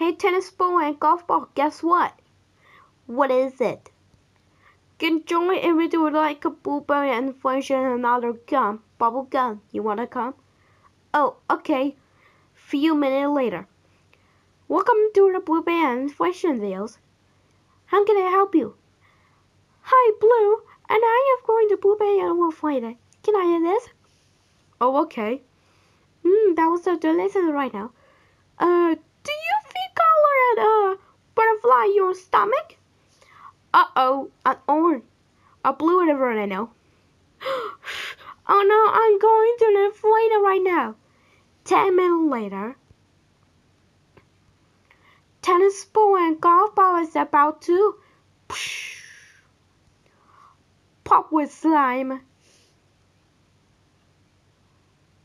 Hey, tennis ball and golf ball, guess what? What is it? Can join if we do like a blueberry and inflation and another gum, bubble gum. You wanna come? Oh, okay. Few minutes later. Welcome to the blueberry and inflation deals. How can I help you? Hi, Blue, and I am going to blueberry and wolf later. Can I have this? Oh, okay. Mmm, that was so delicious right now. Uh, your stomach? Uh oh, an orange, a blue river I know. oh no, I'm going to the inflator right now. Ten minutes later. Tennis ball and golf ball is about to pop with slime.